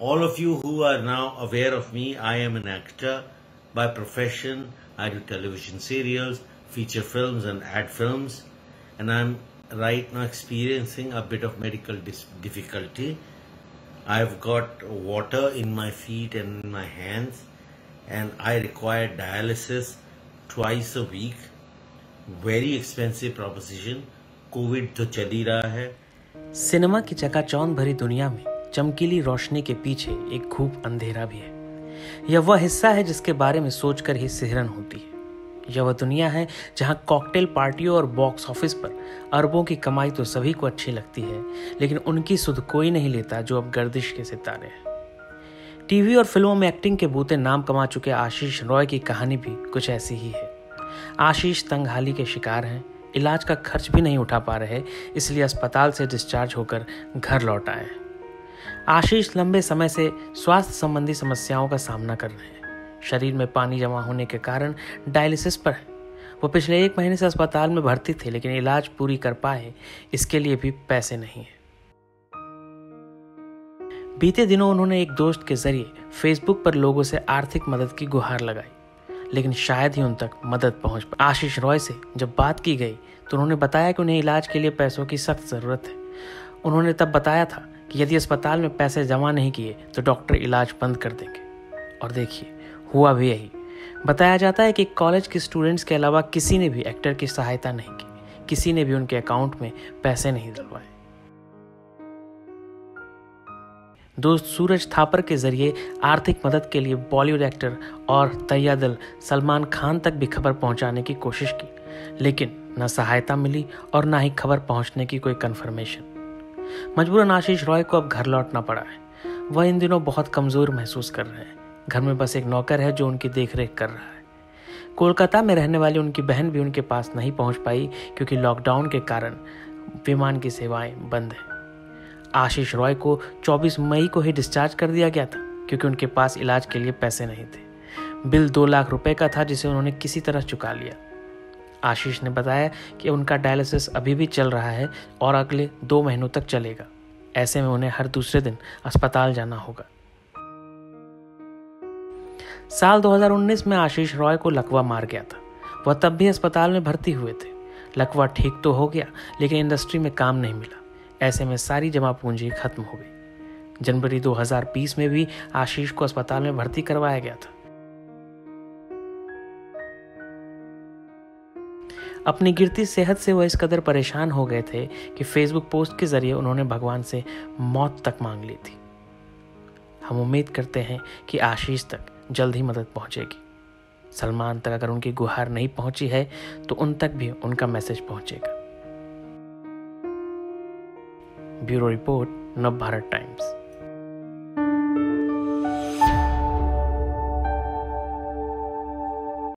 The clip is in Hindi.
all of you who are now aware of me, I am an actor by profession. I do television serials, feature films, and ad films. And I'm right now experiencing a bit of medical dis- difficulty. I've got water in my feet and in my hands, and I require dialysis twice a week. Very expensive proposition. Covid तो चल ही रहा है सिनेमा की चकाचौंध भरी दुनिया में चमकीली रोशनी के पीछे एक खूब अंधेरा भी है। यह वह हिस्सा है जिसके बारे में सोचकर ही सिहरन होती है। यह वह दुनिया है जहाँ कॉकटेल पार्टियों और बॉक्स ऑफ़िस पर अरबों की कमाई तो सभी को अच्छी लगती है, लेकिन उनकी सुध कोई नहीं लेता जो अब गर्दिश के सितारे हैं। टीवी और फ़िल्मों में एक्टिंग के बूते नाम कमा चुके आशीष रॉय की कहानी भी कुछ ऐसी ही है। आशीष तंगहाली के शिकार हैं, इलाज का खर्च भी नहीं उठा पा रहे, इसलिए अस्पताल से डिस्चार्ज होकर घर लौट आए आशीष लंबे समय से स्वास्थ्य संबंधी समस्याओं का सामना कर रहे हैं। शरीर में पानी जमा होने के कारण डायलिसिस पर है। वो पिछले एक महीने से अस्पताल में भर्ती थे, लेकिन इलाज पूरी कर पाए, इसके लिए भी पैसे नहीं है। बीते दिनों उन्होंने एक दोस्त के ज़रिए फेसबुक पर लोगों से आर्थिक मदद की गुहार लगाई, लेकिन शायद ही उन तक मदद पहुँच पाए आशीष रॉय से जब बात की गई तो उन्होंने बताया कि उन्हें इलाज के लिए पैसों की सख्त ज़रूरत है। उन्होंने तब बताया था कि यदि अस्पताल में पैसे जमा नहीं किए तो डॉक्टर इलाज बंद कर देंगे। और देखिए, हुआ भी यही। बताया जाता है कि कॉलेज के स्टूडेंट्स के अलावा किसी ने भी एक्टर की सहायता नहीं की। किसी ने भी उनके अकाउंट में पैसे नहीं डलवाए। दोस्त, सूरज थापर के ज़रिए आर्थिक मदद के लिए बॉलीवुड एक्टर और तैया दल सलमान खान तक भी खबर पहुँचाने की कोशिश की। लेकिन, न सहायता मिली और न ही खबर पहुँचने की कोई कंफर्मेशन मजबूरन आशीष रॉय को अब घर लौटना पड़ा है। वह इन दिनों बहुत कमज़ोर महसूस कर रहे हैं। घर में बस एक नौकर है जो उनकी देखरेख कर रहा है। कोलकाता में रहने वाली उनकी बहन भी उनके पास नहीं पहुँच पाई क्योंकि लॉकडाउन के कारण विमान की सेवाएँ बंद हैं। आशीष रॉय को 24 मई को ही डिस्चार्ज कर दिया गया था क्योंकि उनके पास इलाज के लिए पैसे नहीं थे। बिल दो लाख रुपए का था जिसे उन्होंने किसी तरह चुका लिया। आशीष ने बताया कि उनका डायलिसिस अभी भी चल रहा है और अगले दो महीनों तक चलेगा। ऐसे में उन्हें हर दूसरे दिन अस्पताल जाना होगा। साल 2019 में आशीष रॉय को लकवा मार गया था। वह तब भी अस्पताल में भर्ती हुए थे। लकवा ठीक तो हो गया, लेकिन इंडस्ट्री में काम नहीं मिला। ऐसे में सारी जमा पूंजी खत्म हो गई। जनवरी 2020 में भी आशीष को अस्पताल में भर्ती करवाया गया था। अपनी गिरती सेहत से वह इस कदर परेशान हो गए थे कि फेसबुक पोस्ट के ज़रिए उन्होंने भगवान से मौत तक मांग ली थी। हम उम्मीद करते हैं कि आशीष तक जल्द ही मदद पहुंचेगी। सलमान तक अगर उनकी गुहार नहीं पहुँची है तो उन तक भी उनका मैसेज पहुंचेगा। ब्यूरो रिपोर्ट, नव भारत टाइम्स।